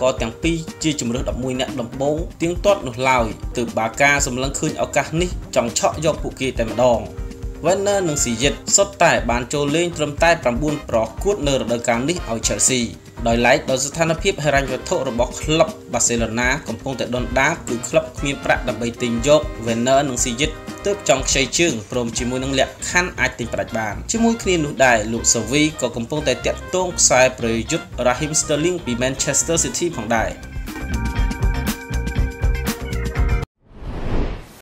ករទាំងពីរជាជំរើស11អ្នកដំបូងទៀងទាត់នោះឡើយទើបបាកាសម្លឹងឃើញឱកាសនេះចង់ឆក់យកពួកគេតែម្ដង Werner និង Ziyech សុទ្ធតែបានចូលលេងត្រឹមតែ9ប្រកួតនៅរដូវកាលនេះឲ្យ Chelsea ដោយឡែកដោយស្ថានភាពហិរញ្ញវត្ថុរបស់ក្លឹប Barcelona កំពុងតែដុនដាបគឺក្លឹបគ្មានប្រាក់ដើម្បីទិញយក Werner និង Ziyech ទើបចង់ខ្ចីជើងព្រមជាមួយនឹងលក្ខខណ្ឌអាចទិញប្រាច់បានជាមួយគ្នានោះដែរលោកសាវីក៏កំពុងតែតាក់ទងខ្សែប្រយុទ្ធ Raheem Sterling ពី Manchester City ផងដែរ